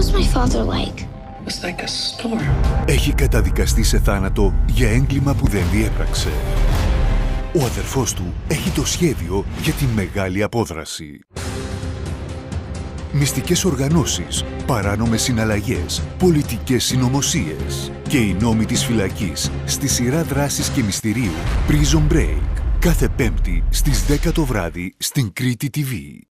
was my father like? Was like a storm. Έχει καταδικαστεί σε θάνατο για έγκλημα που δεν διέπραξε. Ο αδερφός του έχει το σχέδιο για τη μεγάλη απόδραση. Μυστικές οργανώσεις, παράνομες συναλλαγές, πολιτικές συνωμοσίες και οι νόμοι της φυλακής στη σειρά δράσης και μυστηρίου Prison Break. Κάθε Πέμπτη στις 10 το βράδυ στην Κρήτη TV.